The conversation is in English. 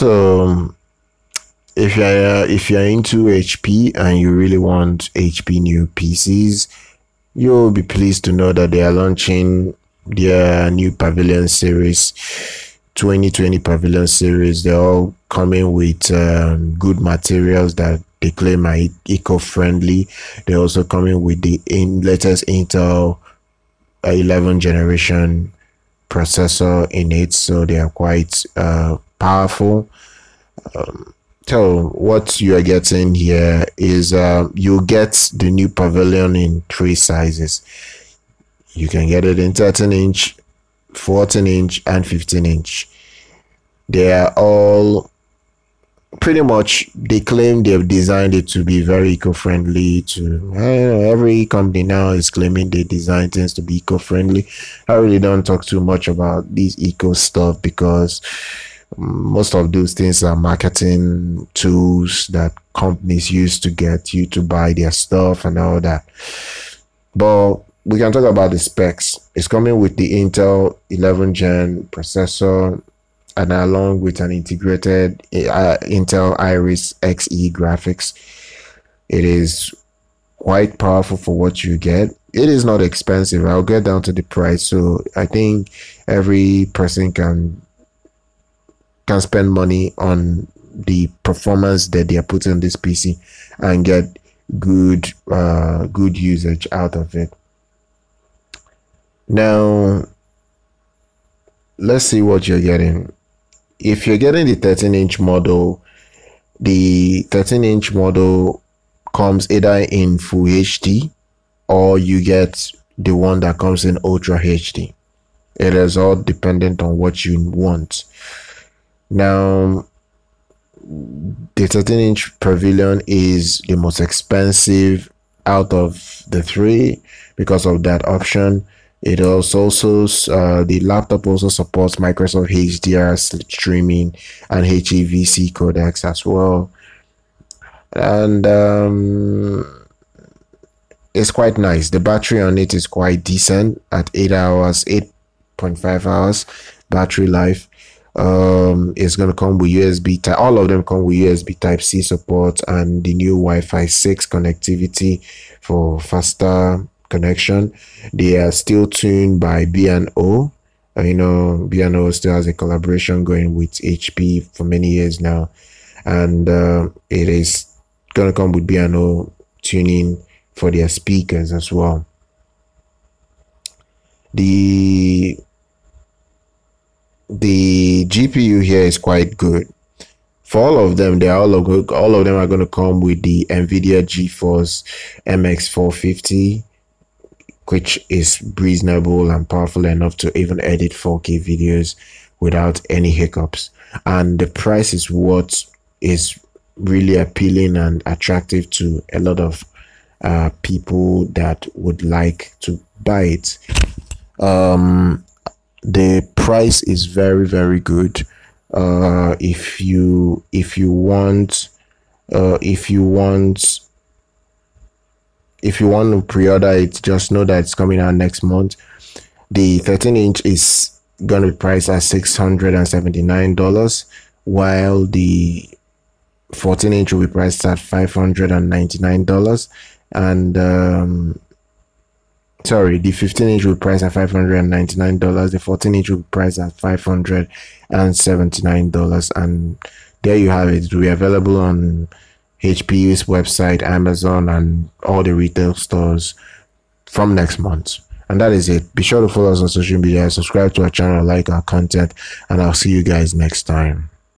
So if you're if you're into HP and you really want HP new PCs, you'll be pleased to know that they are launching their new Pavilion series 2020 Pavilion series. They're all coming with um, good materials that they claim are eco-friendly. They're also coming with the in latest Intel uh, 11 generation processor in it, so they are quite uh, powerful. Um, so what you are getting here is uh, you get the new pavilion in three sizes. You can get it in 13 inch, 14 inch, and 15 inch. They are all pretty much they claim they've designed it to be very eco-friendly to know, every company now is claiming they design things to be eco-friendly i really don't talk too much about these eco stuff because most of those things are marketing tools that companies use to get you to buy their stuff and all that but we can talk about the specs it's coming with the intel 11 gen processor and along with an integrated uh, Intel Iris Xe graphics. It is quite powerful for what you get. It is not expensive. I'll get down to the price. So I think every person can can spend money on the performance that they are putting on this PC and get good uh, good usage out of it. Now let's see what you're getting if you're getting the 13 inch model, the 13 inch model comes either in full HD or you get the one that comes in ultra HD. It is all dependent on what you want. Now, the 13 inch pavilion is the most expensive out of the three because of that option it also uh, the laptop also supports Microsoft HDR streaming and HEVC codecs as well, and um, it's quite nice. The battery on it is quite decent at eight hours, eight point five hours battery life. Um, it's gonna come with USB type. All of them come with USB Type C support and the new Wi-Fi six connectivity for faster connection. They are still tuned by B&O. Uh, you know, B&O still has a collaboration going with HP for many years now. And uh, it is going to come with B&O tuning for their speakers as well. The the GPU here is quite good. For all of them, they are all of, all of them are going to come with the NVIDIA GeForce MX450 which is reasonable and powerful enough to even edit 4K videos without any hiccups. And the price is what is really appealing and attractive to a lot of uh, people that would like to buy it. Um, the price is very very good. Uh, if you if you want uh, if you want if you want to pre-order it, just know that it's coming out next month. The 13 inch is going to be priced at $679, while the 14 inch will be priced at $599. And um, sorry, the 15 inch will price at $599. The 14 inch will price at $579. And there you have it. Will be available on HP's website, Amazon, and all the retail stores from next month. And that is it. Be sure to follow us on social media, subscribe to our channel, like our content, and I'll see you guys next time.